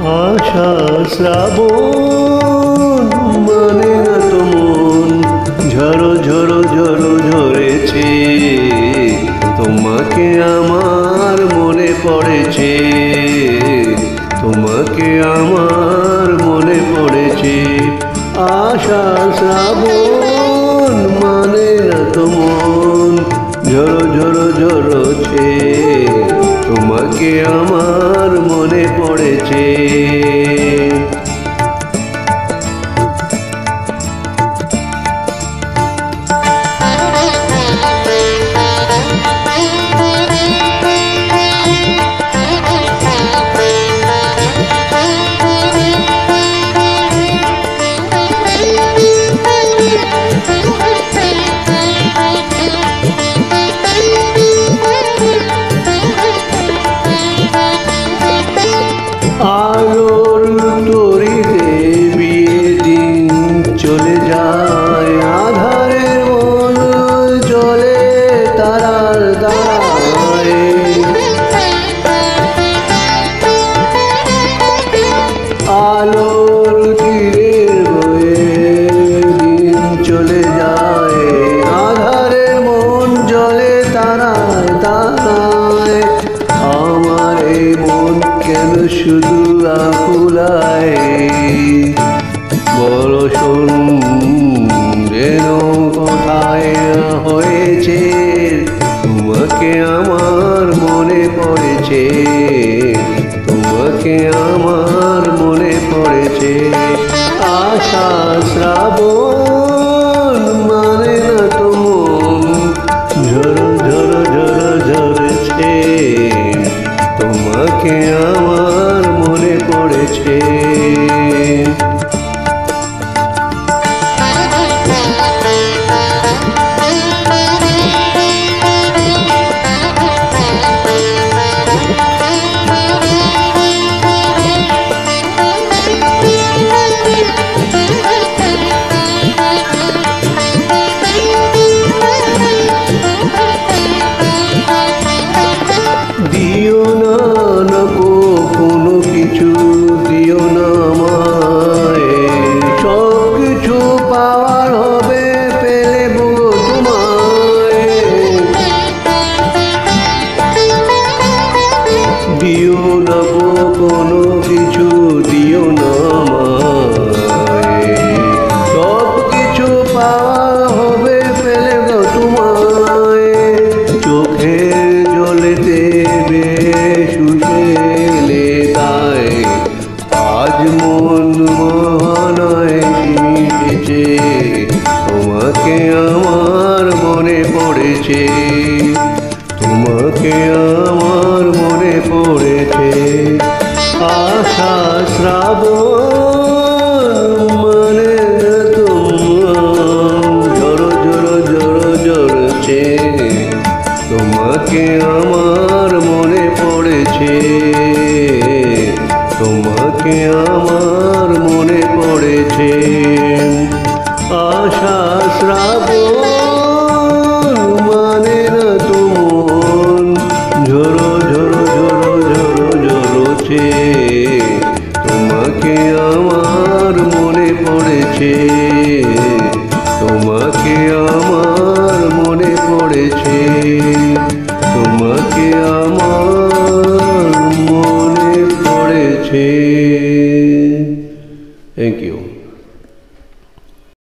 আশা শ্রাবণ মানে পড়েছে আলোর তরিতে বিয়ে দিন চলে যায়। আধারের মন চলে তারার দাঁড়ায় আলোর আকুলায় বড় শোন কোথায় হয়েছে, তোমাকে আমার মনে পড়েছে, তোমাকে আমার মনে পড়েছে। আশা শ্রাবণ মানে না তো মন ঝরো ঝরো ঝরো ঝরেছে। তোমাকে পড়েছে মিটেছে তোমাকে আমার মনে পড়েছে, তোমাকে আমার মনে পড়েছে। আশা শ্রাবণ মানে তোমার ঝড়ো ঝড়ো ঝড়ো তোমাকে আমার মনে পড়েছে। আশা শ্রাবণ